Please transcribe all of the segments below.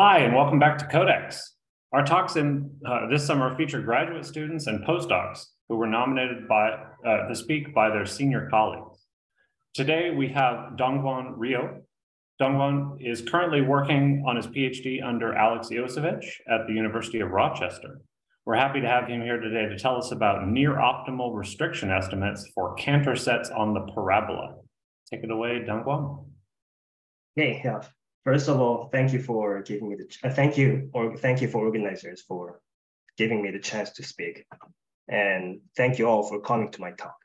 Hi, and welcome back to CodEx. Our talks in uh, this summer feature graduate students and postdocs who were nominated by, uh, to speak by their senior colleagues. Today we have Donggeun Ryou. Donggeun is currently working on his PhD under Alex Iosevich at the University of Rochester. We're happy to have him here today to tell us about near optimal restriction estimates for Cantor sets on the parabola. Take it away, Donggeun. Okay, yeah. First of all, thank you for giving me the uh, thank you or thank you for organizers for giving me the chance to speak, and thank you all for coming to my talk.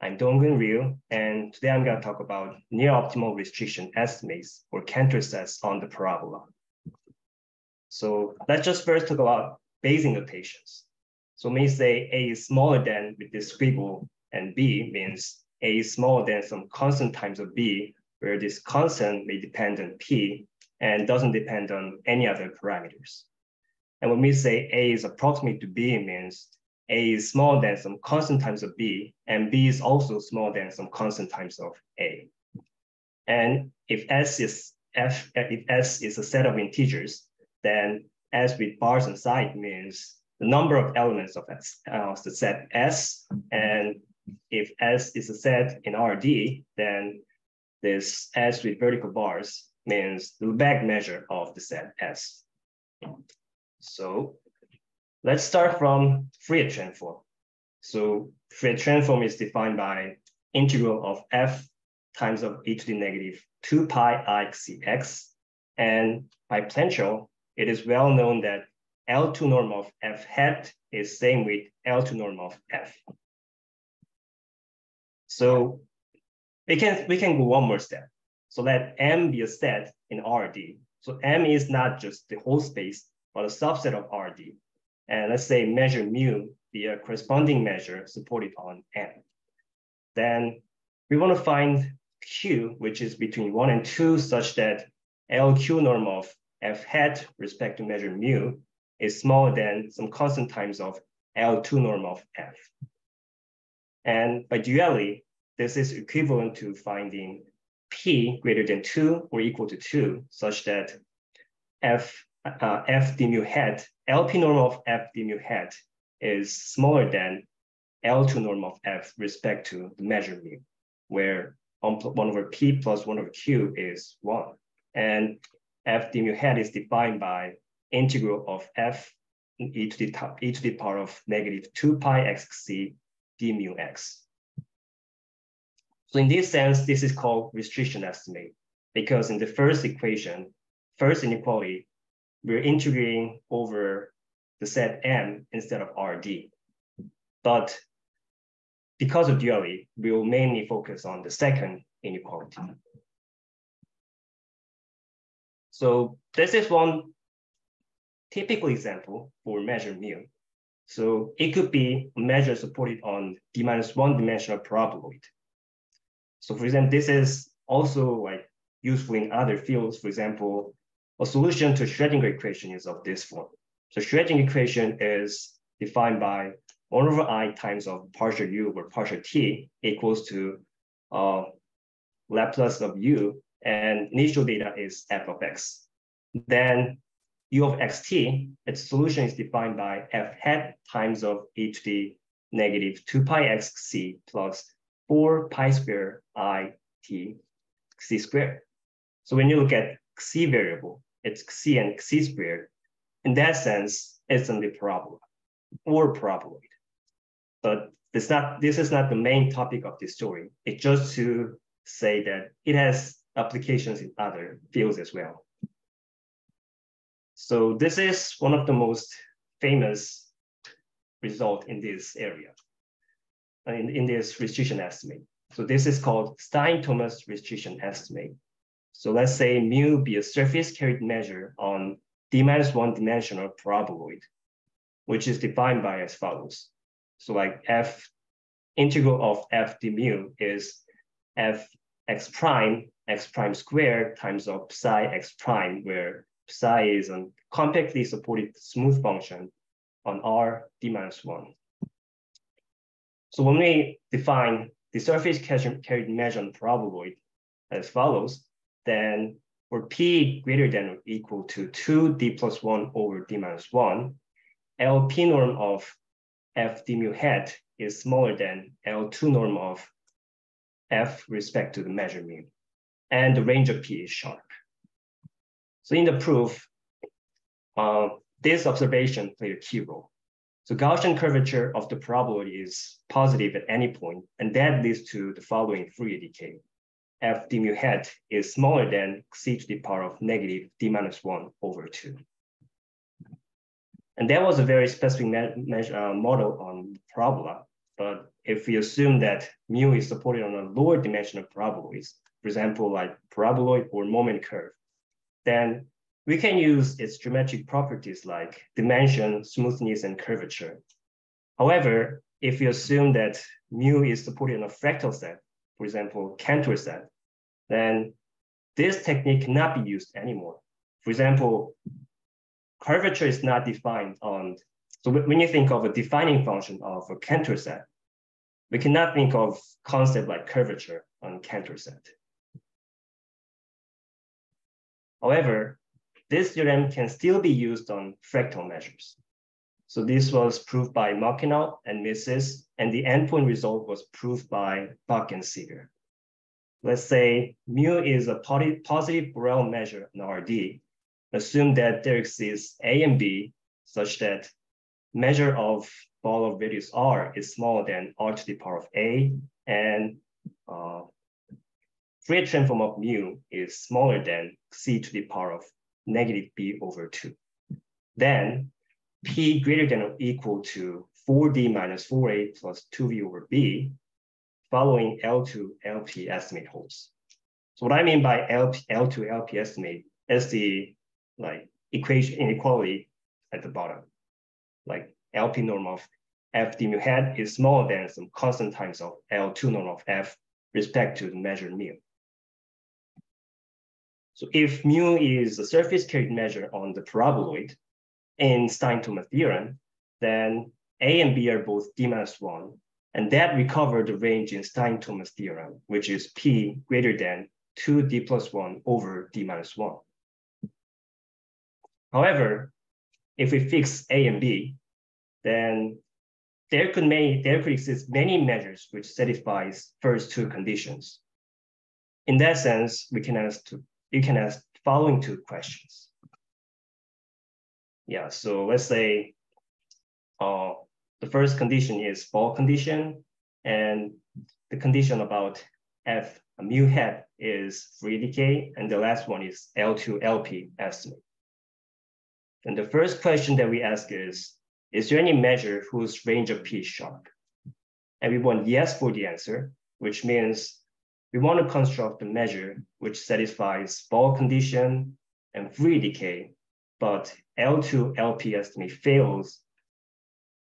I'm Donggeun Ryou, and today I'm going to talk about near optimal restriction estimates for Cantor sets on the parabola. So let's just first talk about Bayesian notations. So when we say A is smaller than with this squiggle and B means A is smaller than some constant times of B where this constant may depend on P and doesn't depend on any other parameters. And when we say A is approximate to B, it means A is smaller than some constant times of B, and B is also smaller than some constant times of A. And if S is F, if S is a set of integers, then S with bars inside means the number of elements of S, the set S. And if S is a set in RD, then this S with vertical bars means the Lebesgue measure of the set S. So let's start from Fourier transform. So Fourier transform is defined by integral of f times of e to the negative 2 pi i c x. And by potential, it is well known that L2 norm of f hat is same with L2 norm of f. So we can, we can go one more step. So let M be a set in RD. So M is not just the whole space, but a subset of RD. And let's say measure mu be a corresponding measure supported on M. Then we want to find Q, which is between one and two, such that LQ norm of F hat respect to measure mu is smaller than some constant times of L2 norm of F. And by duality, this is equivalent to finding p greater than 2 or equal to 2, such that f, uh, f d mu hat, LP norm of f d mu hat is smaller than L2 norm of f respect to the measure mu, where 1 over p plus 1 over q is 1. And f d mu hat is defined by integral of f e to the, top, e to the power of negative 2 pi xc d mu x. So in this sense, this is called restriction estimate because in the first equation, first inequality, we're integrating over the set M instead of RD. But because of duality, we will mainly focus on the second inequality. So this is one typical example for measure mu. So it could be a measure supported on D minus one dimensional paraboloid. So for example, this is also like useful in other fields. For example, a solution to Schrodinger equation is of this form. So Schrodinger equation is defined by 1 over i times of partial u over partial t equals to uh, Laplace of u, and initial data is f of x. Then u of xt, its solution is defined by f hat times of e to the negative 2 pi x c plus 4 pi square i t c squared. So when you look at c variable, it's c and c squared. In that sense, it's on the parabola or paraboloid. But this not this is not the main topic of this story. It's just to say that it has applications in other fields as well. So this is one of the most famous result in this area Uh, in, in this restriction estimate. So this is called Stein-Tomas restriction estimate. So let's say mu be a surface carried measure on d minus one dimensional paraboloid, which is defined by as follows. So like f integral of f d mu is f x prime x prime squared times of psi x prime, where psi is a compactly supported smooth function on r d minus one. So when we define the surface carried measure on paraboloid as follows, then for P greater than or equal to two D plus one over D minus one, LP norm of F d mu hat is smaller than L2 norm of F respect to the measure mu, and the range of P is sharp. So in the proof, uh, this observation played a key role. So Gaussian curvature of the probability is positive at any point, and that leads to the following Fourier decay. F d mu hat is smaller than c to the power of negative d minus one over two. And that was a very specific uh, model on parabola. But if we assume that mu is supported on a lower dimension of parabolas, for example, like paraboloid or moment curve, then we can use its geometric properties like dimension, smoothness, and curvature. However, if we assume that mu is supported on a fractal set, for example, Cantor set, then this technique cannot be used anymore. For example, curvature is not defined on, so when you think of a defining function of a Cantor set, we cannot think of concept like curvature on Cantor set. However, this theorem can still be used on fractal measures. So this was proved by Mockenhaupt and Mitsis and the endpoint result was proved by Bak and Seeger. Let's say mu is a positive Borel measure in RD. Assume that there exists A and B such that measure of ball of radius r is smaller than r to the power of a, and uh, Fourier transform of mu is smaller than c to the power of negative b over 2. Then p greater than or equal to 4d minus 4a plus 2v over b, following L2 LP estimate holds. So what I mean by LP, L2 LP estimate is the like equation inequality at the bottom. Like LP norm of f d mu hat is smaller than some constant times of L2 norm of f respect to the measured mu. So if mu is a surface carried measure on the paraboloid in Stein-Tomas theorem, then A and B are both D minus one, and that recover the range in Stein-Tomas theorem, which is P greater than two D plus one over D minus one. However, if we fix A and B, then there could, may, there could exist many measures which satisfies first two conditions. In that sense, we can ask to, you can ask following two questions. Yeah, so let's say uh, the first condition is Ball condition, and the condition about F mu hat is Fourier decay, and the last one is L2 LP estimate. And the first question that we ask is, is there any measure whose range of P is sharp? And we want yes for the answer, which means we want to construct a measure which satisfies Ball condition and Fourier decay, but L2 LP estimate fails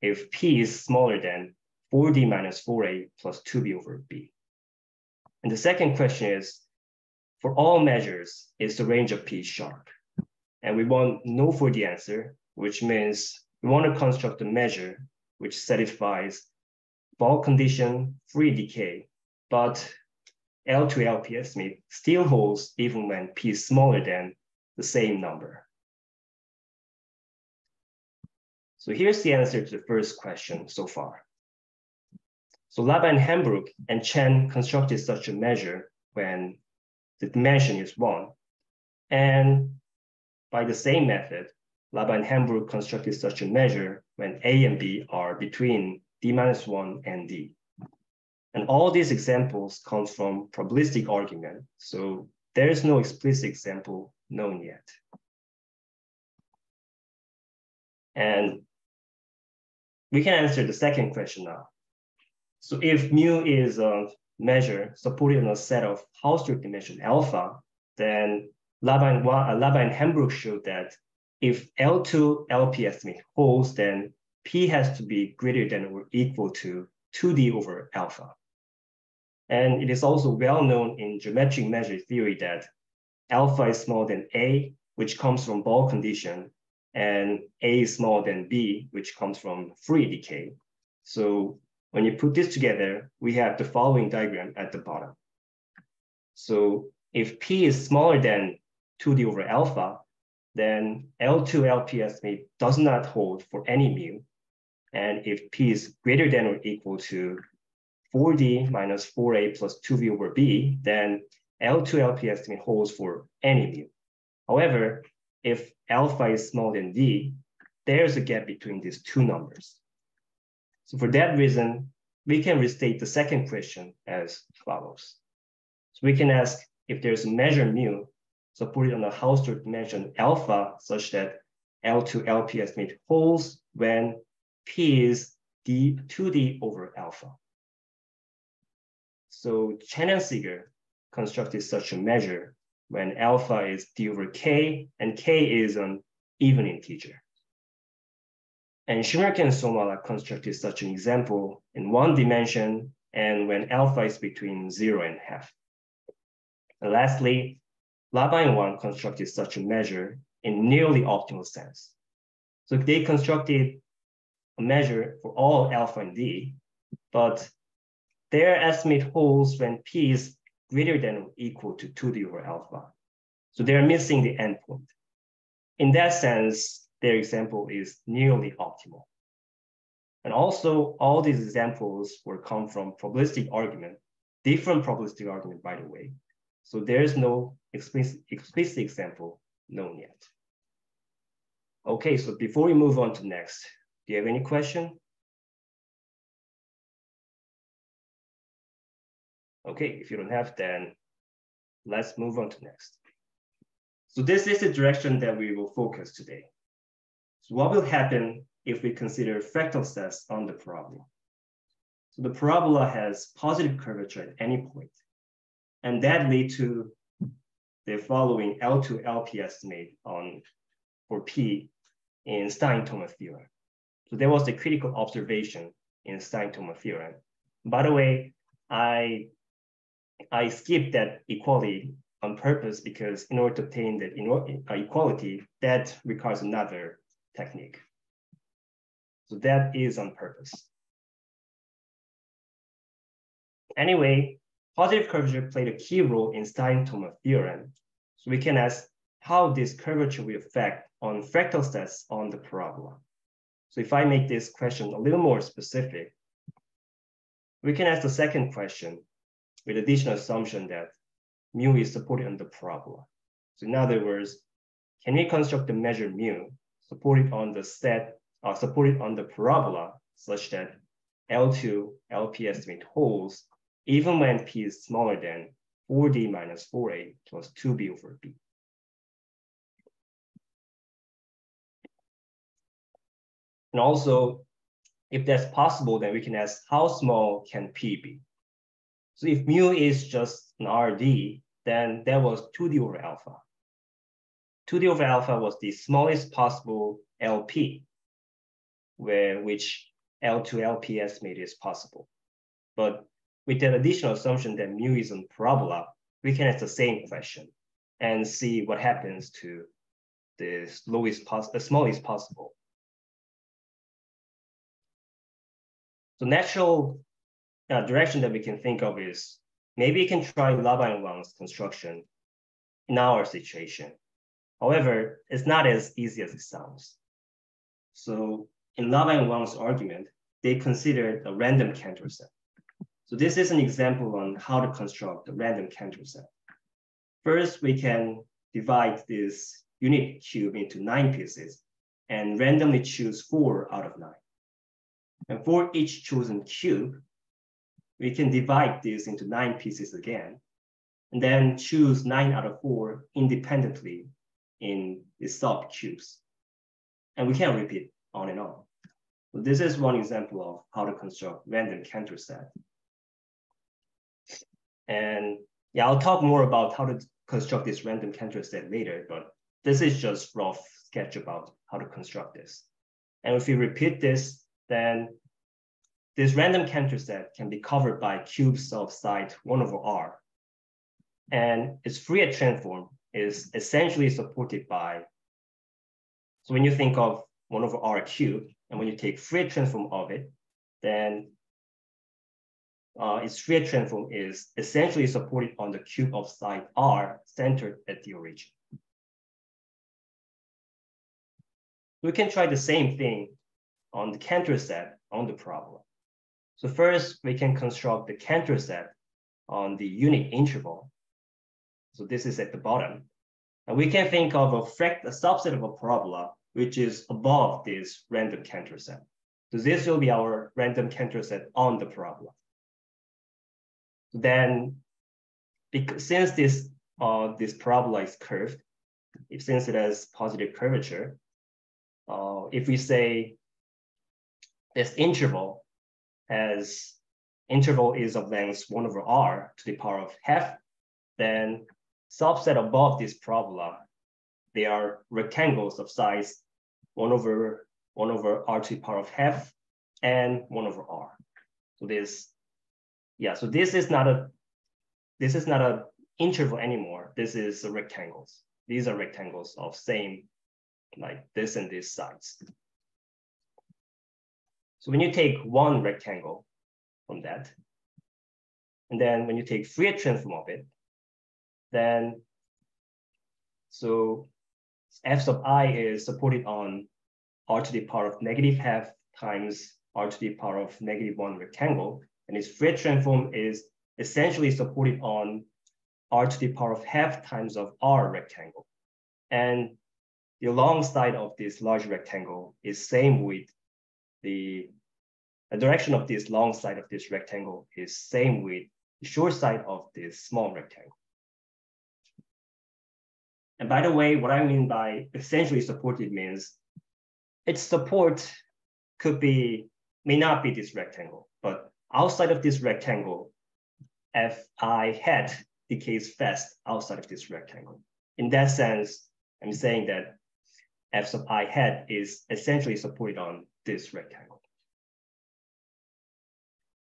if P is smaller than 4D minus 4A plus 2B over B. And the second question is, for all measures, is the range of P sharp? And we want no for the answer, which means we want to construct a measure which satisfies Ball condition Fourier decay, but L to LP estimate still holds even when P is smaller than the same number. So here's the answer to the first question so far. So Laban Hambrook and Chen constructed such a measure when the dimension is one. And by the same method, Laban Hambrook constructed such a measure when A and B are between D minus one and D. And all these examples come from probabilistic argument. So there is no explicit example known yet. And we can answer the second question now. So if mu is a measure supported on a set of Hausdorff dimension alpha, then uh, Laba and Hambrook showed that if L2 LP estimate holds, then P has to be greater than or equal to 2D over alpha. And it is also well known in geometric measure theory that alpha is smaller than A, which comes from Ball condition, and A is smaller than B, which comes from Fourier decay. So when you put this together, we have the following diagram at the bottom. So if P is smaller than 2D over alpha, then L2 LP estimate does not hold for any mu. And if P is greater than or equal to 4D minus 4A plus 2V over B, then L2 LP estimate holds for any mu. However, if alpha is smaller than D, there's a gap between these two numbers. So for that reason, we can restate the second question as follows. So we can ask if there's a measure mu supported on a Hausdorff dimension alpha such that L2 LP estimate holds when P is D 2D over alpha. So Chen and Seeger constructed such a measure when alpha is D over K and K is an even integer. And Shmerkin and Suomala constructed such an example in one dimension and when alpha is between zero and half. And lastly, Laba and Wang constructed such a measure in nearly optimal sense. So they constructed measure for all alpha and D, but their estimate holds when P is greater than or equal to 2D over alpha. So they're missing the endpoint. In that sense, their example is nearly optimal. And also all these examples were come from probabilistic argument, different probabilistic argument, by the way. So there's no explicit, explicit example known yet. Okay, so before we move on to next, do you have any question? Okay, if you don't have, then let's move on to next. So this is the direction that we will focus today. So what will happen if we consider fractal sets on the parabola? So the parabola has positive curvature at any point, and that lead to the following L2 LP estimate on for P in Stein-Thoma theorem. So there was the critical observation in Stein-Thoma theorem. By the way, I I skipped that equality on purpose because in order to obtain that uh, equality, that requires another technique. So that is on purpose. Anyway, positive curvature played a key role in Stein-Thoma theorem. So we can ask how this curvature will affect on fractal sets on the parabola. So if I make this question a little more specific, we can ask the second question with additional assumption that mu is supported on the parabola. So in other words, can we construct the measure mu supported on the set, uh, supported on the parabola such that L2 LP estimate holds even when P is smaller than 4D minus 4A plus 2B over B. And also, if that's possible, then we can ask how small can P be? So if mu is just an RD, then that was 2D over alpha. 2D over alpha was the smallest possible LP, where which L2 LP estimate is possible. But with that additional assumption that mu is on parabola, we can ask the same question and see what happens to the lowest pos the smallest possible. So natural uh, direction that we can think of is maybe we can try Laba and Wang's construction in our situation. However, it's not as easy as it sounds. So in Laba and Wang's argument, they considered a random Cantor set. So this is an example on how to construct a random Cantor set. First, we can divide this unit cube into nine pieces and randomly choose four out of nine. And for each chosen cube, we can divide this into nine pieces again, and then choose nine out of four independently in the sub cubes. And we can repeat on and on. So this is one example of how to construct random Cantor set. And yeah, I'll talk more about how to construct this random Cantor set later, but this is just rough sketch about how to construct this. And if we repeat this, then this random Cantor set can be covered by cubes of site 1 over r. And its Fourier transform is essentially supported by, so when you think of 1 over r cube, and when you take Fourier transform of it, then uh, its Fourier transform is essentially supported on the cube of site r centered at the origin. We can try the same thing on the Cantor set on the problem. So first, we can construct the Cantor set on the unit interval. So this is at the bottom. And we can think of a, a subset of a parabola which is above this random Cantor set. So this will be our random Cantor set on the parabola. Then, because, since this uh, this parabola is curved, if, since it has positive curvature, uh, if we say this interval as interval is of length 1 over r to the power of half, then subset above this parabola, they are rectangles of size 1 over 1 over r to the power of half and 1 over r. So this, yeah, so this is not a this is not a interval anymore. This is rectangles. These are rectangles of same like this and this size. So when you take one rectangle from that, and then when you take Fourier transform of it, then so f sub i is supported on r to the power of negative half times r to the power of negative one rectangle, and its Fourier transform is essentially supported on r to the power of half times of r rectangle. And the long side of this large rectangle is same with the, the direction of this long side of this rectangle is same with the short side of this small rectangle. And by the way, what I mean by essentially supported means its support could be, may not be this rectangle, but outside of this rectangle, fi hat decays fast outside of this rectangle. In that sense, I'm saying that f sub i hat is essentially supported on this rectangle.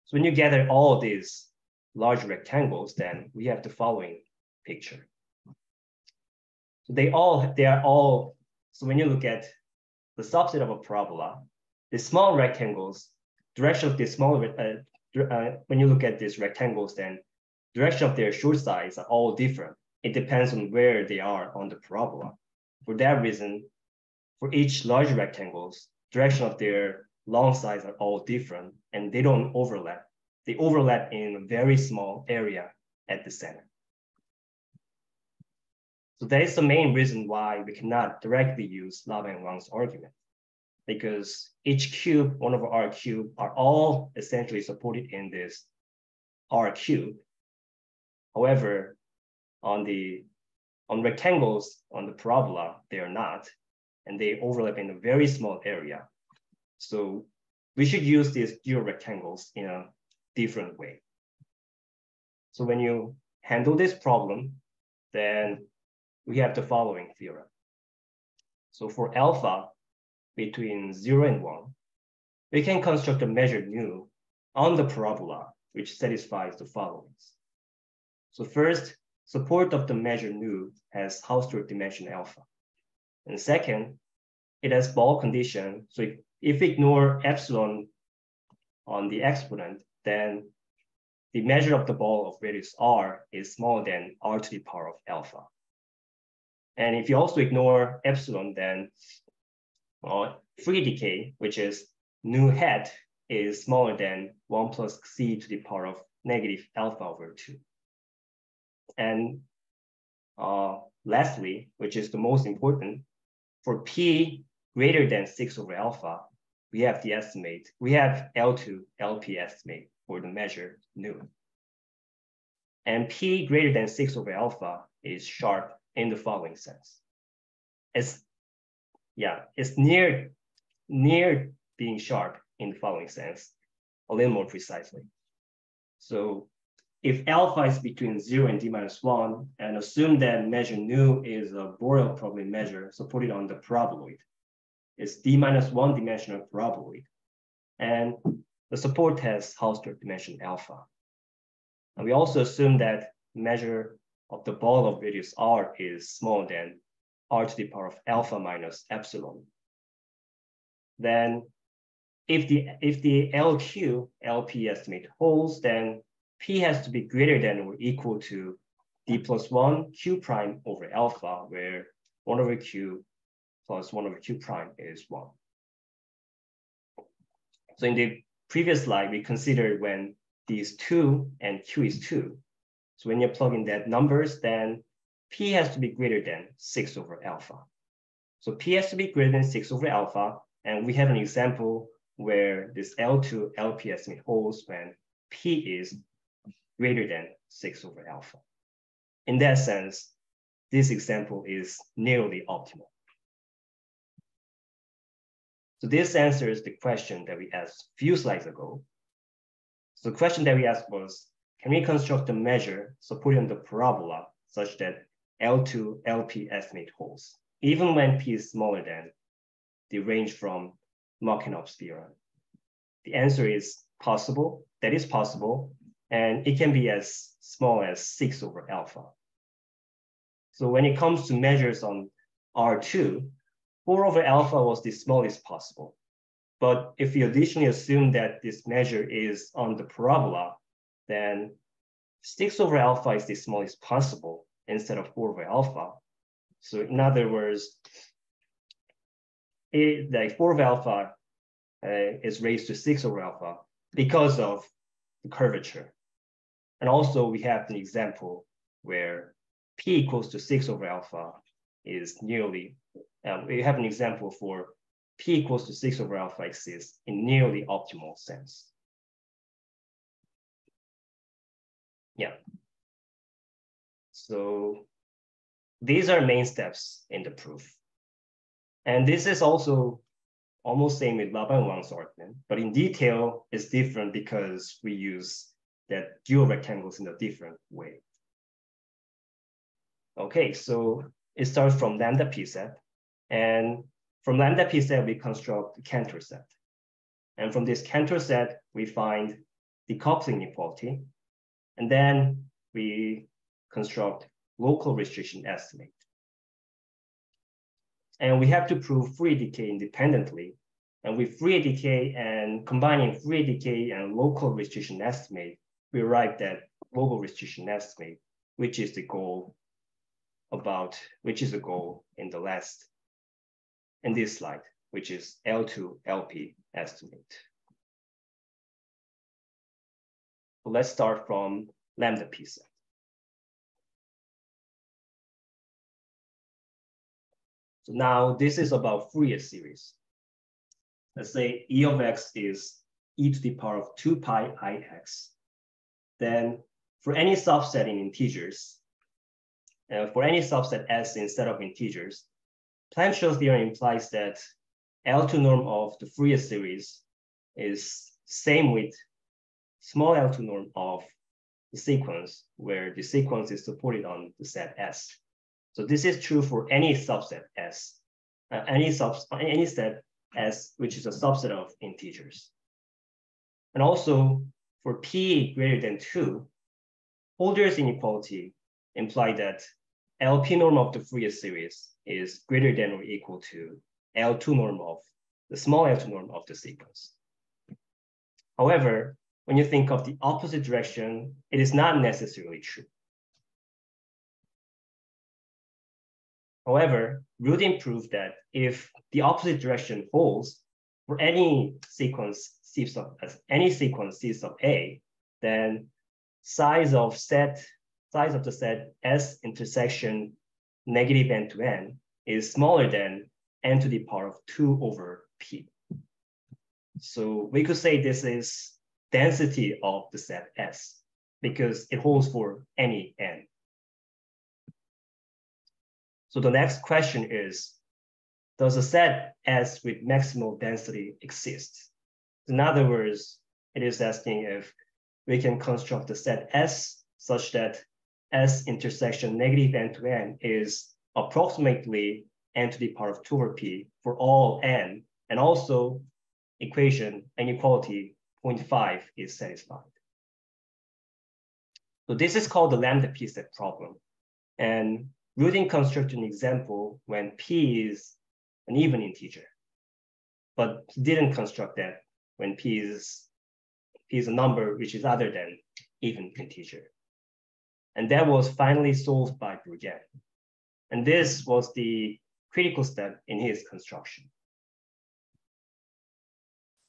So when you gather all these large rectangles, then we have the following picture. So they all, they are all, so when you look at the subset of a parabola, the small rectangles, direction of the small, uh, uh, when you look at these rectangles, then direction of their short sides are all different. It depends on where they are on the parabola. For that reason, for each large rectangles, direction of their long sides are all different and they don't overlap. They overlap in a very small area at the center. So that is the main reason why we cannot directly use Laba and Wang's argument because each cube, one over R cube, are all essentially supported in this R cube. However, on the on rectangles on the parabola, they are not, and they overlap in a very small area. So we should use these dual rectangles in a different way. So when you handle this problem, then we have the following theorem. So for alpha between zero and one, we can construct a measure nu on the parabola, which satisfies the following. So first, support of the measure nu has Hausdorff dimension alpha. And second, it has ball condition. So if, if we ignore epsilon on the exponent, then the measure of the ball of radius r is smaller than r to the power of alpha. And if you also ignore epsilon, then well, Fourier decay, which is nu hat, is smaller than 1 plus c to the power of negative alpha over 2. And uh, lastly, which is the most important, for p greater than 6 over alpha, we have the estimate, we have L2 LP estimate for the measure nu. And p greater than 6 over alpha is sharp in the following sense. It's, yeah, it's near, near being sharp in the following sense, a little more precisely. So if alpha is between zero and d minus one, and assume that measure nu is a Borel probability measure supported on the paraboloid, it's d minus one dimensional paraboloid. And the support has Hausdorff dimension alpha. And we also assume that measure of the ball of radius r is smaller than r to the power of alpha minus epsilon. Then if the if the LQ LP estimate holds, then P has to be greater than or equal to D plus one Q prime over alpha, where one over Q plus 1 over q prime is 1. So in the previous slide, we considered when these 2 and q is 2. So when you plug in that numbers, then p has to be greater than 6 over alpha. So p has to be greater than 6 over alpha. And we have an example where this L2 LP estimate holds when p is greater than 6 over alpha. In that sense, this example is nearly optimal. So this answers the question that we asked a few slides ago. So the question that we asked was, can we construct a measure supporting the parabola such that L2 LP estimate holds, even when P is smaller than the range from Mockenhaupt's theorem? The answer is possible, that is possible, and it can be as small as six over alpha. So when it comes to measures on R2, 4 over alpha was the smallest possible. But if we additionally assume that this measure is on the parabola, then 6 over alpha is the smallest possible instead of 4 over alpha. So in other words, it, like 4 over alpha uh, is raised to 6 over alpha because of the curvature. And also we have an example where p equals to 6 over alpha is nearly, um, we have an example for p equals to 6 over alpha exists in nearly optimal sense. Yeah. So these are main steps in the proof. And this is also almost same with Laban Wang's argument, but in detail, it's different because we use that dual rectangles in a different way. Okay, so it starts from lambda p set, and from lambda p set, we construct the Cantor set. And from this Cantor set, we find the coupling inequality, and then we construct local restriction estimate. And we have to prove Fourier decay independently. And with Fourier decay and combining Fourier decay and local restriction estimate, we arrived at global restriction estimate, which is the goal about, which is the goal in the last, in this slide, which is L2 LP estimate. So let's start from lambda p set. So now this is about Fourier series. Let's say E of x is e to the power of 2 pi ix then for any subset in integers, uh, for any subset S instead of integers, Plancherel theorem implies that L2 norm of the Fourier series is same with small L2 norm of the sequence where the sequence is supported on the set S. So this is true for any subset S, uh, any, sub, any set S, which is a subset of integers. And also for p greater than 2, Holder's inequality imply that LP norm of the Fourier series is greater than or equal to L2 norm of the small L2 norm of the sequence. However, when you think of the opposite direction, it is not necessarily true. However, Rudin proved that if the opposite direction holds any sequence C sub any sequence C sub A, then size of set, size of the set S intersection negative n to n is smaller than n to the power of two over P. So we could say this is density of the set S because it holds for any n. So the next question is, does a set S with maximal density exist? In other words, it is asking if we can construct a set S such that S intersection negative n to n is approximately n to the power of 2 over p for all n, and also equation inequality 0.5 is satisfied. So this is called the lambda p set problem. And Rudin constructed an example when p is an even integer, but he didn't construct that when p is, p is a number which is other than even integer. And that was finally solved by Bourgain. And this was the critical step in his construction.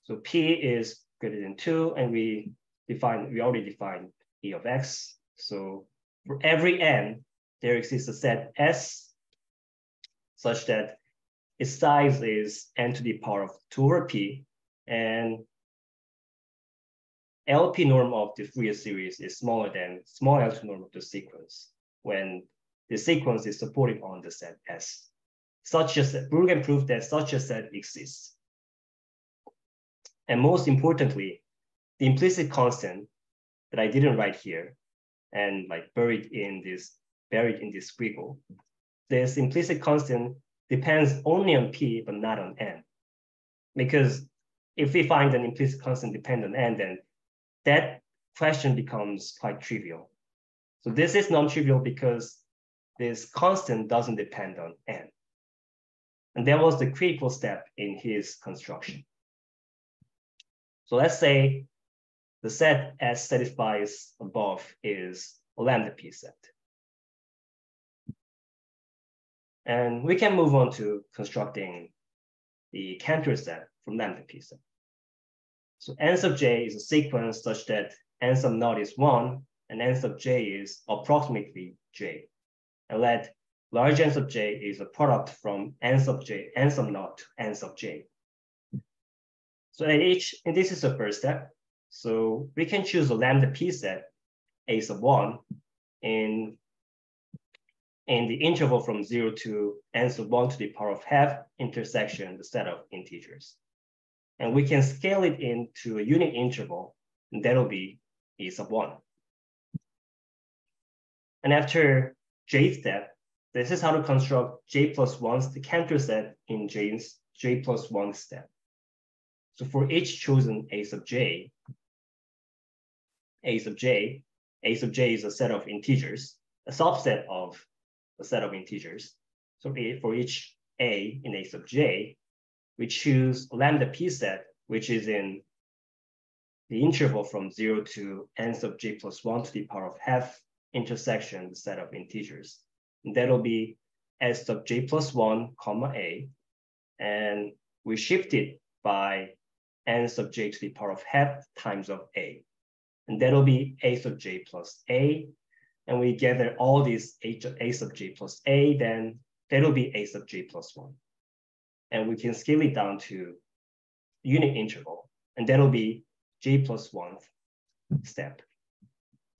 So P is greater than two, and we define, we already defined E of X. So for every N, there exists a set S such that its size is N to the power of two over P, and LP norm of the Fourier series is smaller than small L2 norm of the sequence when the sequence is supported on the set S. Such a set, Bourgain proved that such a set exists. And most importantly, the implicit constant that I didn't write here and like buried in this buried in this squiggle, this implicit constant depends only on P but not on N. Because if we find an implicit constant dependent on N, then that question becomes quite trivial. So this is non-trivial because this constant doesn't depend on n. And that was the critical step in his construction. So let's say the set as satisfies above is a lambda p set. And we can move on to constructing the Cantor set from lambda p set. So n sub j is a sequence such that n sub naught is one and n sub j is approximately j. And let large n sub j is a product from n sub j, n sub naught to n sub j. So at each, and this is the first step. So we can choose a lambda p set, a sub one, in, in the interval from zero to n sub one to the power of half intersection the set of integers. And we can scale it into a unit interval, and that'll be e sub one. And after j step, this is how to construct j plus one's the Cantor set in j's j plus one step. So for each chosen a sub j, a sub j, a sub j is a set of integers, a subset of a set of integers. So for each a in a sub j, we choose lambda p set, which is in the interval from zero to n sub j plus one to the power of half intersection the set of integers. And that'll be s sub j plus one comma a, and we shift it by n sub j to the power of half times of a. And that'll be a sub j plus a, and we gather all these a, a sub j plus a, then that'll be a sub j plus one and we can scale it down to unit interval, and that'll be j plus one step.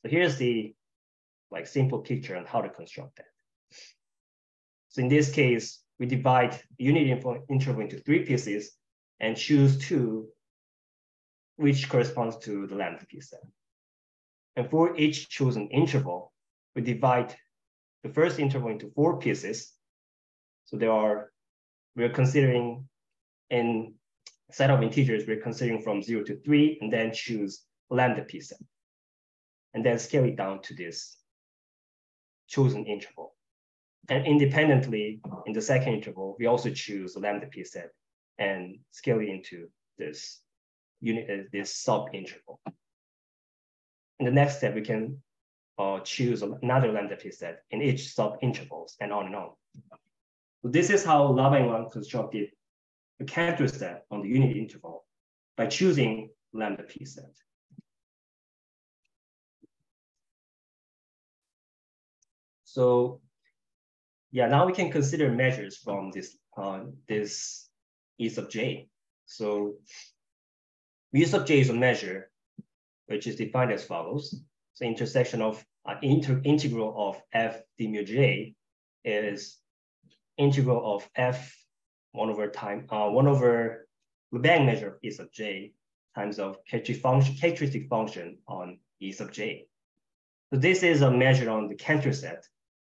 So here's the like simple picture on how to construct that. So in this case, we divide unit interval into three pieces and choose two, which corresponds to the lambda p set. And for each chosen interval, we divide the first interval into four pieces. So there are we're considering in set of integers, we're considering from zero to three, and then choose lambda p set. And then scale it down to this chosen interval. And independently, in the second interval, we also choose lambda p set and scale it into this unit, uh, this sub interval. In the next step, we can uh, choose another lambda p set in each sub intervals and on and on. So this is how Lavagnol constructed a Cantor set on the unit interval by choosing lambda p set. So yeah, now we can consider measures from this, uh, this E sub j. So E sub j is a measure which is defined as follows. So intersection of uh, inter integral of f d mu j is integral of f one over time, uh, one over Lebesgue measure of E sub j times of characteristic function on E sub j. So this is a measure on the Cantor set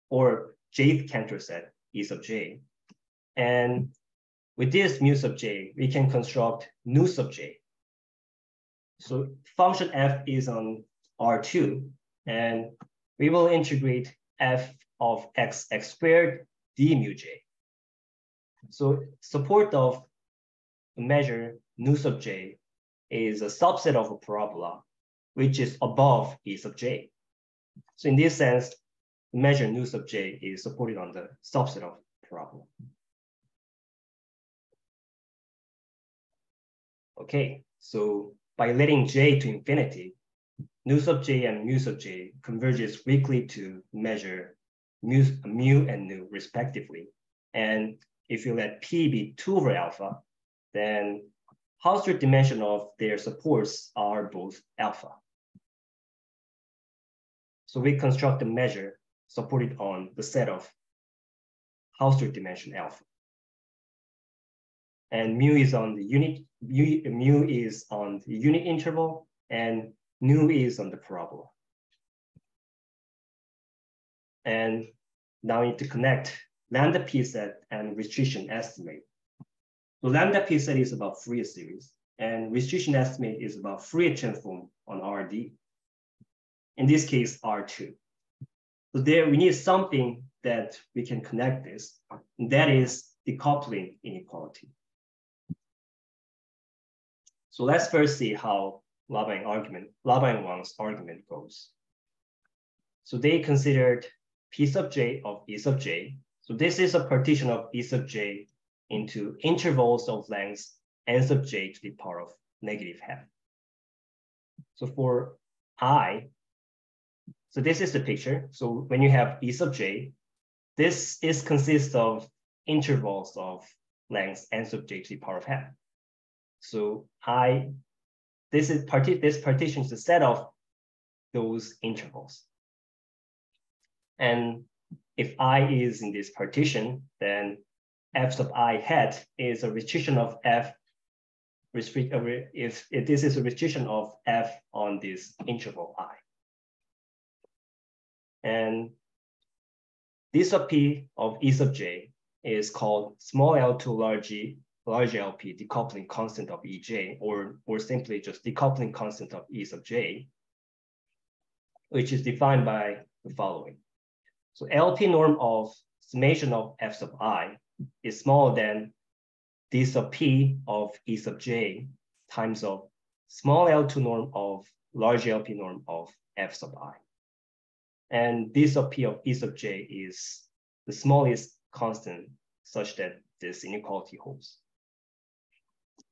or jth Cantor set E sub j. And with this mu sub j, we can construct nu sub j. So function f is on R2. And we will integrate f of x, x squared d mu j. So support of measure nu sub j is a subset of a parabola, which is above e sub j. So in this sense, measure nu sub j is supported on the subset of parabola. Okay, so by letting j to infinity, nu sub j and mu sub j converges weakly to measure mu, mu and nu respectively. And if you let p be 2 over alpha, then Hausdorff dimension of their supports are both alpha. So we construct a measure supported on the set of Hausdorff dimension alpha. And mu is on the unit, mu, mu is on the unit interval, and nu is on the parabola. And now we need to connect lambda p set and restriction estimate. So lambda p set is about Fourier series, and restriction estimate is about Fourier transform on RD. In this case, R2. So there we need something that we can connect this, and that is decoupling inequality. So let's first see how Laban argument, Laba and Wang's argument goes. So they considered P sub j of E sub j. So this is a partition of E sub j into intervals of length n sub j to the power of negative half. So for i, so this is the picture. So when you have E sub j, this is consists of intervals of length n sub j to the power of half. So I, this is parti this partition is a set of those intervals. And if I is in this partition, then f sub i hat is a restriction of f restrict uh, if, if this is a restriction of f on this interval i. And this sub p of e sub j is called small l to large e, large LP decoupling constant of EJ, or, or simply just decoupling constant of E sub j, which is defined by the following. So LP norm of summation of f sub i is smaller than d sub p of E sub j times of small L2 norm of large LP norm of f sub i. And d sub p of E sub j is the smallest constant such that this inequality holds.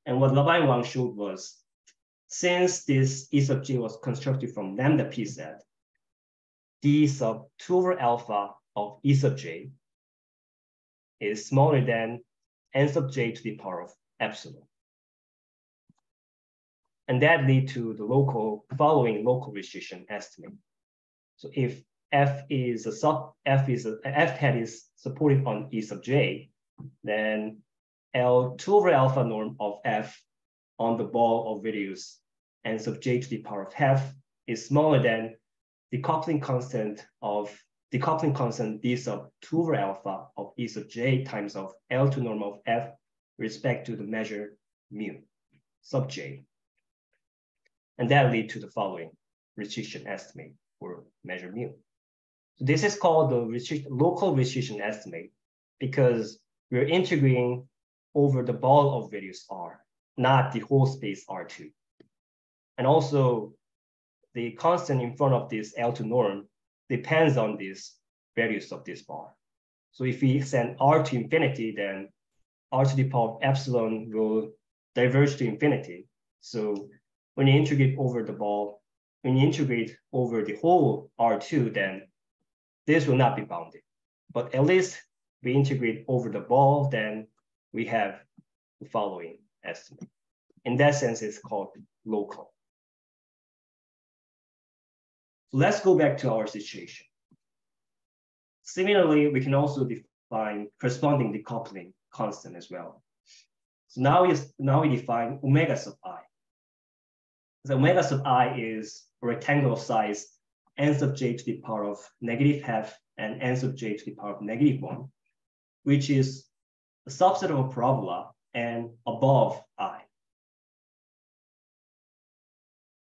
And what Laba and Wang showed was, since this E sub j was constructed from lambda p set, d sub 2 over alpha of E sub j is smaller than n sub j to the power of epsilon. And that lead to the local following local restriction estimate. So if f is a sub f is a f hat is supported on E sub j, then L2 over alpha norm of f on the ball of radius n sub j to the power of half is smaller than the coupling constant of the coupling constant d sub 2 over alpha of e sub j times of L2 norm of f respect to the measure mu sub j. And that lead to the following restriction estimate for measure mu. So this is called the restrict, local restriction estimate because we're integrating over the ball of radius r, not the whole space R2. And also the constant in front of this L2 norm depends on this values of this bar. So if we extend R to infinity, then R to the power of epsilon will diverge to infinity. So when you integrate over the ball, when you integrate over the whole R2, then this will not be bounded. But at least we integrate over the ball, then we have the following estimate. In that sense, it's called local. So let's go back to our situation. Similarly, we can also define corresponding decoupling constant as well. So now, is, now we define omega sub i. The omega sub i is a rectangle of size n sub j to the power of negative half and n sub j to the power of negative one, which is a subset of a parabola and above i.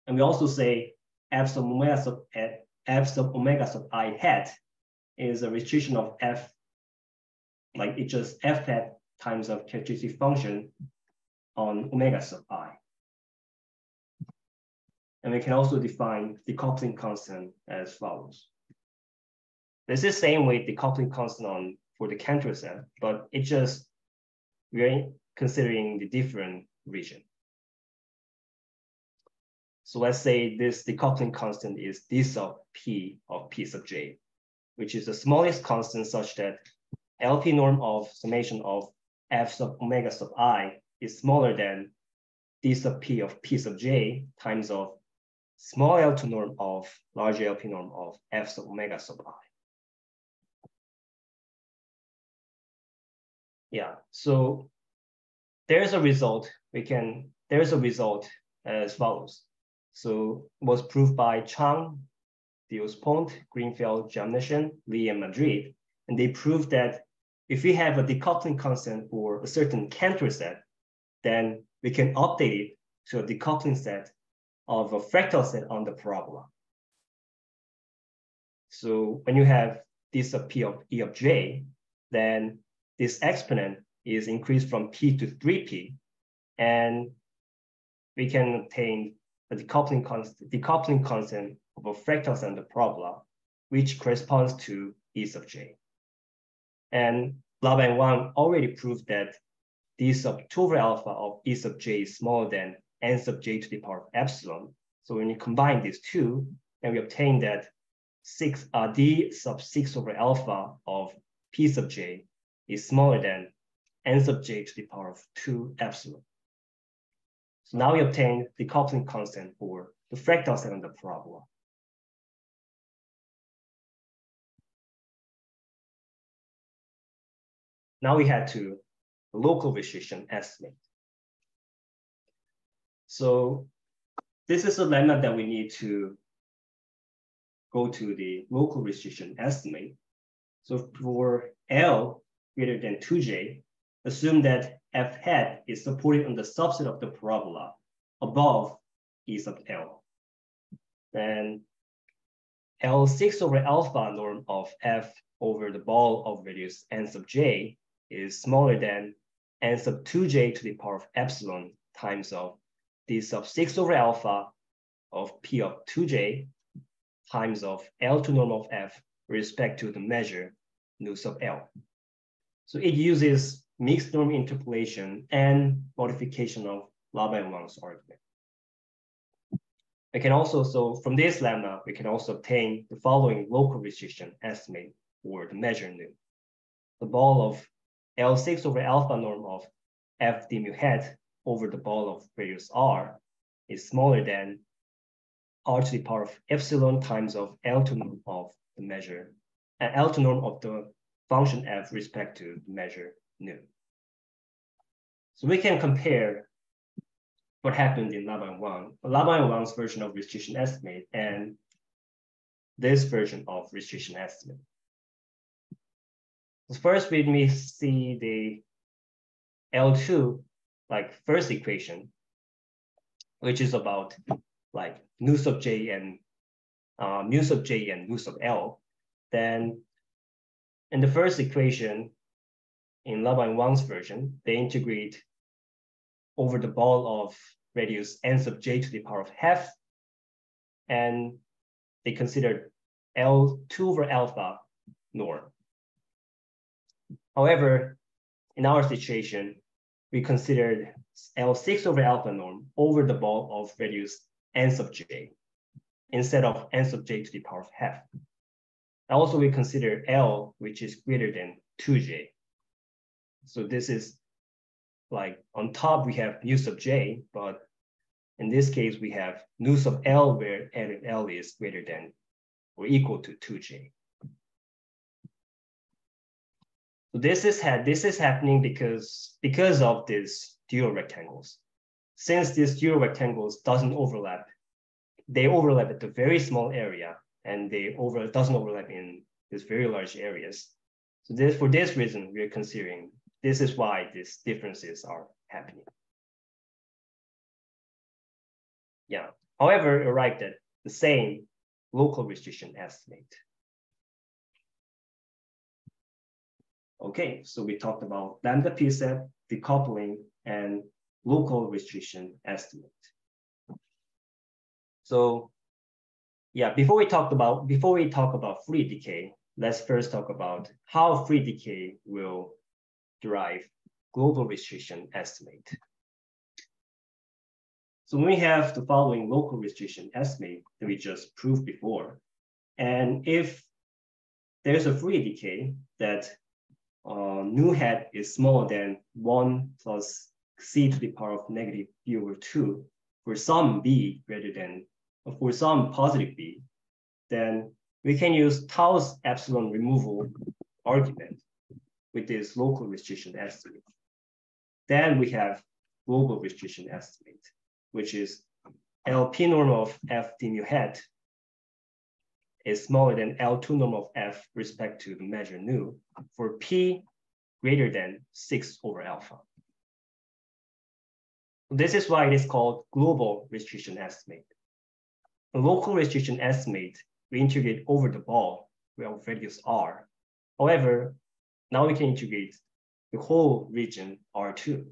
And we also say f sub omega sub f sub omega sub i hat is a restriction of f, like it's just f hat times of characteristic function on omega sub i. And we can also define decoupling constant as follows. This is the same way decoupling constant on for the Cantor set, but it just we're considering the different region. So let's say this decoupling constant is d sub p of p sub j, which is the smallest constant such that LP norm of summation of f sub omega sub i is smaller than d sub p of p sub j times of small L2 norm of large LP norm of f sub omega sub i. Yeah, so there's a result, we can, there's a result as follows. So was proved by Chang, Dios Pont, Greenfeld, Jamneshan, Li, and Madrid. And they proved that if we have a decoupling constant for a certain Cantor set, then we can update it to a decoupling set of a fractal set on the parabola. So when you have this P of E of J, then this exponent is increased from P to 3P, and we can obtain the decoupling constant, decoupling constant of a fractal set on the parabola, which corresponds to E sub J. And Laba and Wang already proved that d sub 2 over alpha of E sub j is smaller than n sub j to the power of epsilon. So when you combine these two, then we obtain that six uh, d sub 6 over alpha of p sub j is smaller than n sub j to the power of 2 epsilon. So now we obtain the coupling constant for the fractal set on the parabola. Now we had to local restriction estimate. So this is a lemma that we need to go to the local restriction estimate. So for L greater than 2j, assume that f hat is supported on the subset of the parabola above E sub L. Then L6 over alpha norm of f over the ball of radius n sub j is smaller than n sub 2j to the power of epsilon times of d sub 6 over alpha of p of 2j times of L2 norm of f with respect to the measure nu sub L. So it uses mixed norm interpolation and modification of Laba and Wang's argument. We can also, so from this lemma, we can also obtain the following local restriction estimate for the measure nu. The ball of L6 over alpha norm of f d mu hat over the ball of radius r is smaller than r to the power of epsilon times of L2 norm of the measure, uh, and L2 norm of the function f respect to measure nu. So we can compare what happened in Laba and Wang, Laba and Wang's version of restriction estimate and this version of restriction estimate. So First, we me see the L2, like first equation, which is about like nu sub j and uh, mu sub j and mu sub L. Then in the first equation, in Laba and Wang's version, they integrate over the ball of radius n sub j to the power of half, and they consider L2 over alpha norm. However, in our situation, we considered L6 over alpha norm over the ball of radius n sub j instead of n sub j to the power of half. Also, we consider L, which is greater than 2j. So this is like on top, we have nu sub j, but in this case, we have nu sub L where L is greater than or equal to 2j. So this is this is happening because because of these dual rectangles. Since these dual rectangles doesn't overlap, they overlap at a very small area, and they over doesn't overlap in these very large areas. So this for this reason, we are considering this is why these differences are happening. Yeah. However, arrived at the same local restriction estimate. Okay, so we talked about lambda p set, decoupling, and local restriction estimate. So yeah, before we talk about before we talk about Fourier decay, let's first talk about how Fourier decay will derive global restriction estimate. So we have the following local restriction estimate that we just proved before. And if there's a Fourier decay that uh, nu hat is smaller than one plus c to the power of negative b over two for some b greater than, for some positive b, then we can use Tao's epsilon removal argument with this local restriction estimate. Then we have global restriction estimate, which is LP norm of F d mu hat is smaller than L2 norm of F respect to the measure nu for P greater than six over alpha. This is why it is called global restriction estimate. A local restriction estimate, we integrate over the ball where our radius r. However, now we can integrate the whole region R2.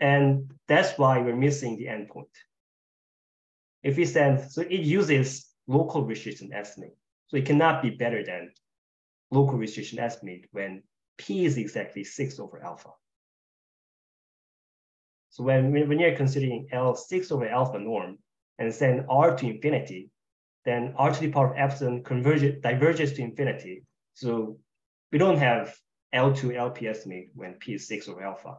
And that's why we're missing the endpoint. If we send, so it uses local restriction estimate. So it cannot be better than local restriction estimate when P is exactly six over alpha. So when, when you're considering L6 over alpha norm and send R to infinity, then R to the power of epsilon converges, diverges to infinity. So we don't have L2 LP estimate when P is 6 over alpha.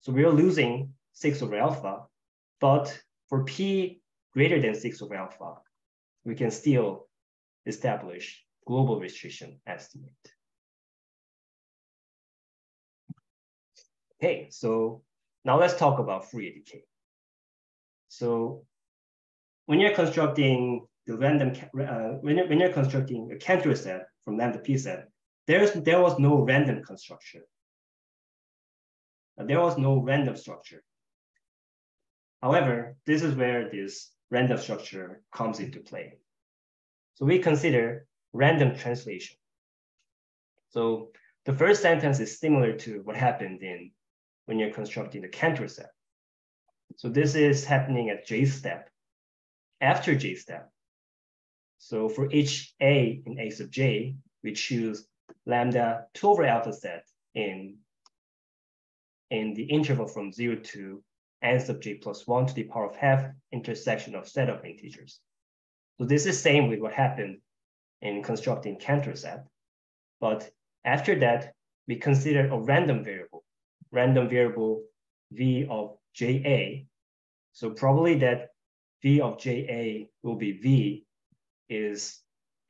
So we're losing 6 over alpha, but for P greater than 6 over alpha, we can still establish global restriction estimate. Okay, so now let's talk about Fourier decay. So when you're constructing the random, uh, when, you're, when you're constructing a Cantor set from lambda p set, there's, there was no random construction. There was no random structure. However, this is where this random structure comes into play. So we consider random translation. So the first sentence is similar to what happened in when you're constructing the Cantor set. So this is happening at J step. After J step, so for each A in A sub J, we choose lambda 2 over alpha set in, in the interval from 0 to n sub j plus 1 to the power of half intersection of set of integers. So this is same with what happened in constructing Cantor set. But after that, we consider a random variable, random variable v of ja. So probably that v of ja will be v is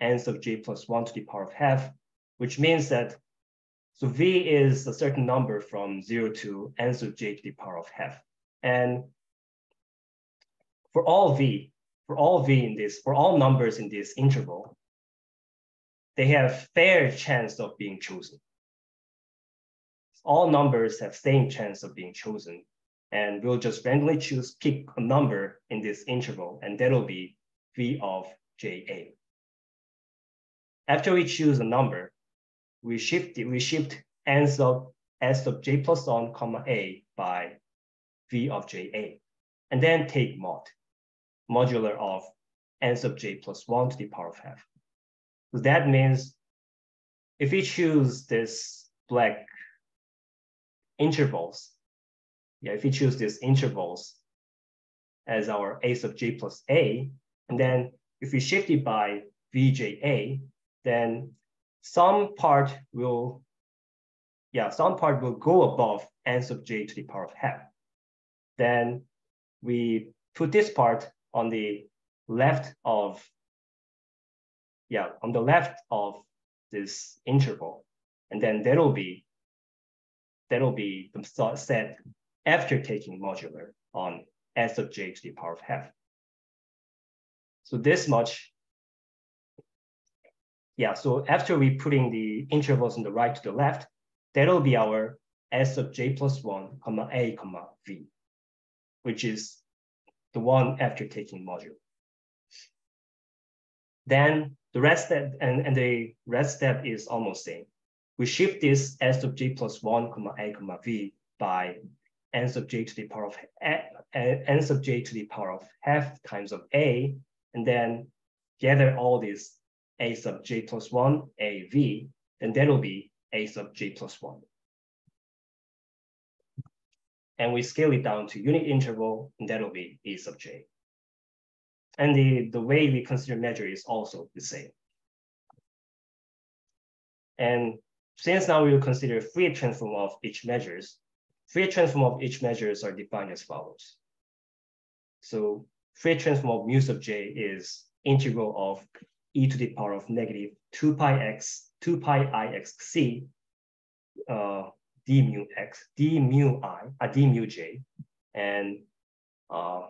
n sub j plus 1 to the power of half, which means that so v is a certain number from 0 to n sub j to the power of half. And for all v, for all v in this, for all numbers in this interval, they have fair chance of being chosen. All numbers have same chance of being chosen. And we'll just randomly choose, pick a number in this interval, and that'll be v of ja. After we choose a number, we shift we shift n sub s of j plus 1 comma a by v of ja, and then take mod, modular of n sub j plus 1 to the power of half. So that means if we choose this black intervals, yeah, if we choose these intervals as our a sub j plus a, and then if we shift it by vja, then some part will, yeah, some part will go above n sub j to the power of half then we put this part on the left of, yeah, on the left of this interval. And then that'll be, that'll be the set after taking modular on s of j to the power of half. So this much, yeah, so after we putting the intervals on the right to the left, that'll be our s of j plus one comma a comma v which is the one after taking module. Then the rest step and, and the rest step is almost same. We shift this s of j plus one comma a comma v by n sub j to the power of n sub j to the power of half times of a, and then gather all these a sub j plus one a v, then that will be a sub j plus one. and we scale it down to unit interval, and that'll be E sub j. And the, the way we consider measure is also the same. And since now we will consider Fourier transform of each measures, Fourier transform of each measures are defined as follows. So Fourier transform of mu sub j is integral of e to the power of negative 2 pi x, 2 pi i x c uh, d mu x, d mu i, uh, d mu j, and uh,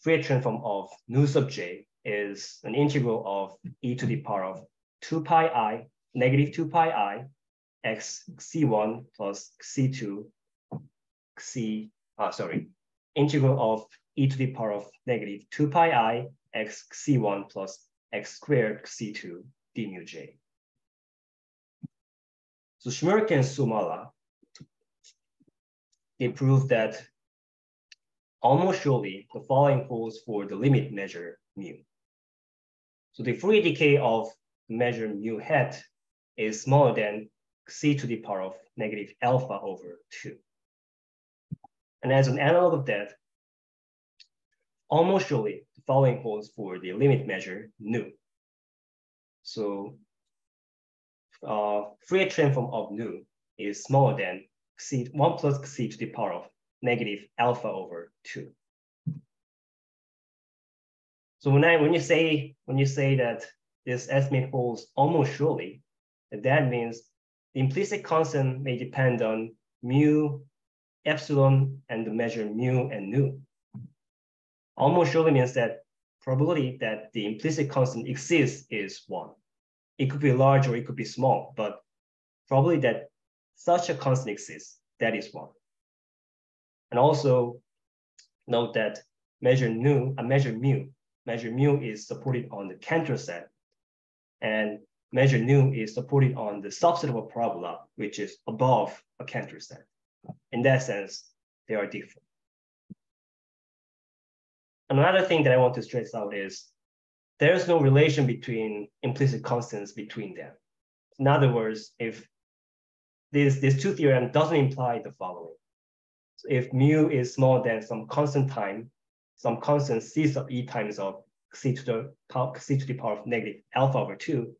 Fourier transform of nu sub j is an integral of e to the power of 2 pi i negative 2 pi i x c1 plus c2 c, uh, sorry, integral of e to the power of negative 2 pi i x c1 plus x squared c2 d mu j. So Shmerkin and Suomala, they proved that almost surely the following holds for the limit measure mu. So the Fourier decay of measure mu hat is smaller than c to the power of negative alpha over 2. And as an analog of that, almost surely the following holds for the limit measure nu. So uh, Fourier transform of nu is smaller than c 1 plus c to the power of negative alpha over 2. So when I when you say when you say that this estimate holds almost surely, that means the implicit constant may depend on mu, epsilon, and the measure mu and nu. Almost surely means that probability that the implicit constant exists is one. It could be large or it could be small, but probably that such a constant exists, that is one. And also note that measure nu, a measure mu, measure mu is supported on the Cantor set. And measure nu is supported on the subset of a parabola, which is above a Cantor set. In that sense, they are different. Another thing that I want to stress out is there's no relation between implicit constants between them. In other words, if this, this two theorem doesn't imply the following. So if mu is smaller than some constant time, some constant c sub e times of c to the power, c to the power of negative alpha over two,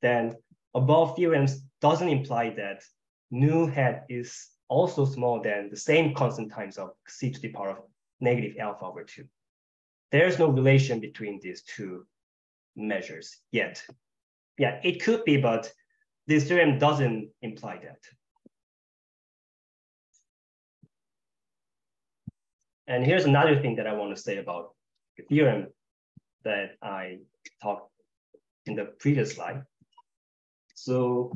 then above theorems doesn't imply that nu hat is also smaller than the same constant times of c to the power of negative alpha over 2. There's no relation between these two measures yet. Yeah, it could be, but this theorem doesn't imply that. And here's another thing that I want to say about the theorem that I talked in the previous slide. So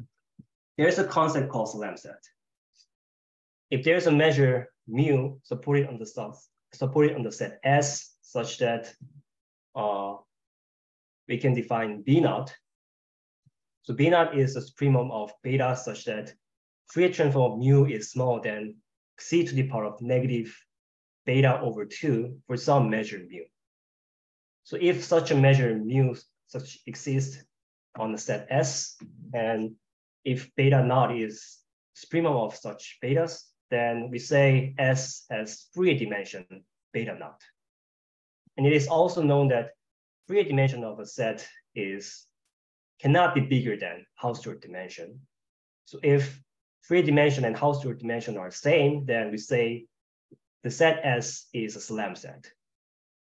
there's a concept called Salem set. If there's a measure mu supported on the sub, supported on the set S such that uh, we can define B naught. So B naught is the supremum of beta such that Fourier transform of mu is smaller than c to the power of negative beta over 2 for some measure mu. So if such a measure mu such exists on the set S. And if beta naught is supremum of such betas, then we say S has Fourier dimension beta naught. And it is also known that Fourier dimension of a set is cannot be bigger than Hausdorff dimension. So if Fourier dimension and Hausdorff dimension are same, then we say the set S is a Salem set.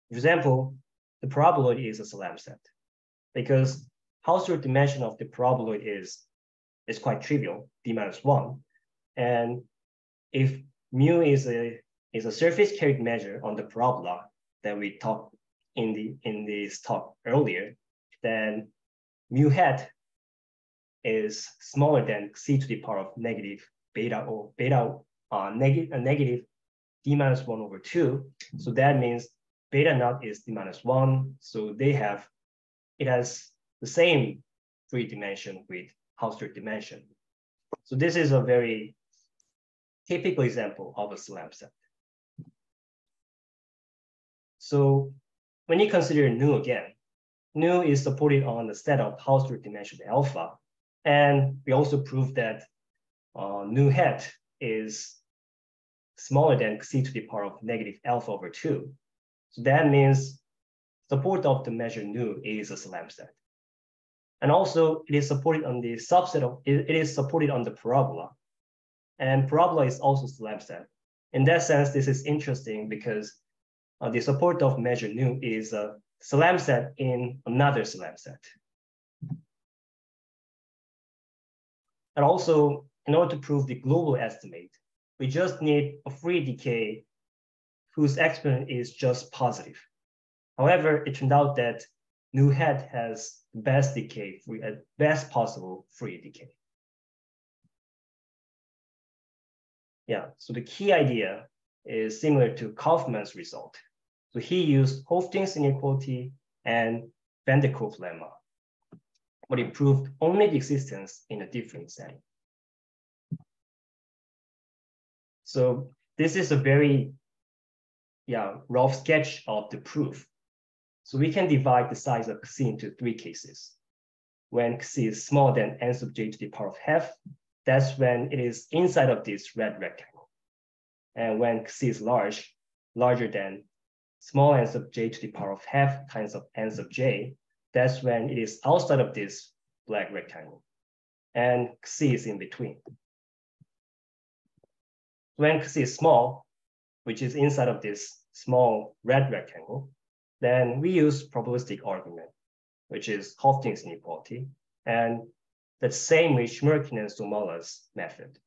For example, the paraboloid is a Salem set because Hausdorff dimension of the paraboloid is, is quite trivial, d minus one. And if mu is a, is a surface carried measure on the parabola that we talked in, the, in this talk earlier, then mu hat is smaller than c to the power of negative beta or beta uh, negative, uh, negative d minus one over two. So that means beta naught is d minus one. So they have, it has the same Fourier dimension with Hausdorff dimension. So this is a very typical example of a Salem set. So when you consider nu again, nu is supported on the set of Hausdorff dimension alpha. And we also proved that uh, nu hat is smaller than c to the power of negative alpha over 2. So that means support of the measure nu is a Salem set. And also it is supported on the subset of, it, it is supported on the parabola. And parabola is also Salem set. In that sense, this is interesting because uh, the support of measure nu is a Salem set in another Salem set. And also, in order to prove the global estimate, we just need a Fourier decay whose exponent is just positive. However, it turned out that nu hat has best decay, free, uh, best possible Fourier decay. Yeah, so the key idea is similar to Kaufman's result. So he used Hoeffding's inequality and Van der Corput lemma, but it proved only the existence in a different setting. So this is a very yeah, rough sketch of the proof. So we can divide the size of C into three cases. When C is smaller than n sub j to the power of half, that's when it is inside of this red rectangle. And when C is large, larger than small n sub j to the power of half times of n sub j, that's when it is outside of this black rectangle. And C is in between. When C is small, which is inside of this small red rectangle, then we use probabilistic argument, which is Hoeffding's inequality, and the same with Shmerkin and Suomala's method.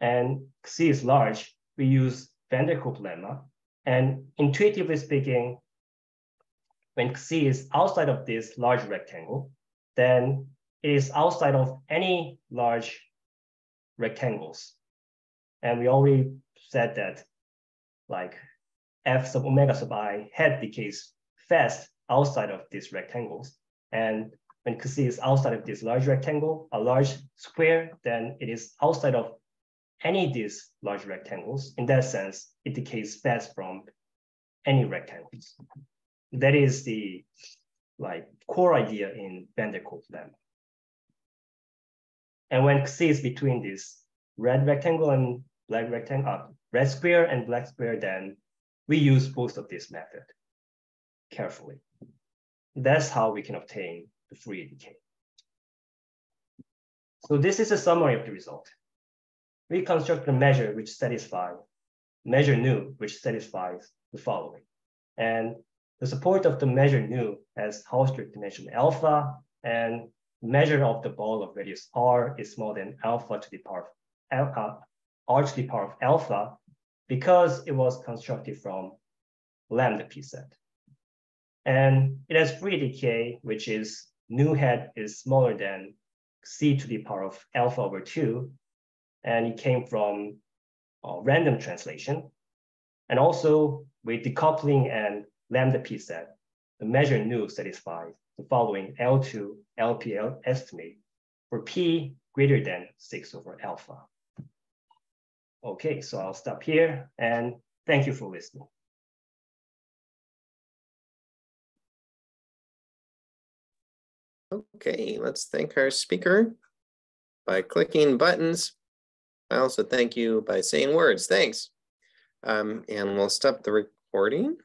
And C is large, we use Van der lemma, and intuitively speaking, when C is outside of this large rectangle, then it is outside of any large rectangles. And we already said that like f sub omega sub i head decays fast outside of these rectangles. And when C is outside of this large rectangle, a large square, then it is outside of any of these large rectangles. In that sense, it decays fast from any rectangles. That is the like core idea in Van der Corput lemma. And when C is between this red rectangle and black rectangle, uh, red square and black square, then we use both of this method carefully. That's how we can obtain the Fourier decay. So this is a summary of the result. We construct a measure which satisfies, measure nu, which satisfies the following. And the support of the measure nu has Hausdorff dimension alpha, and measure of the ball of radius r is smaller than alpha to the power of alpha, uh, r to the power of alpha, because it was constructed from lambda p set. And it has Fourier decay, which is nu hat is smaller than c to the power of alpha over 2. And it came from uh, random translation. And also with decoupling and lambda p set, the measure nu satisfies the following L2 LPL estimate for p greater than 6 over alpha. Okay, so I'll stop here and thank you for listening. Okay, let's thank our speaker by clicking buttons. I also thank you by saying words. Thanks. Um, and we'll stop the recording.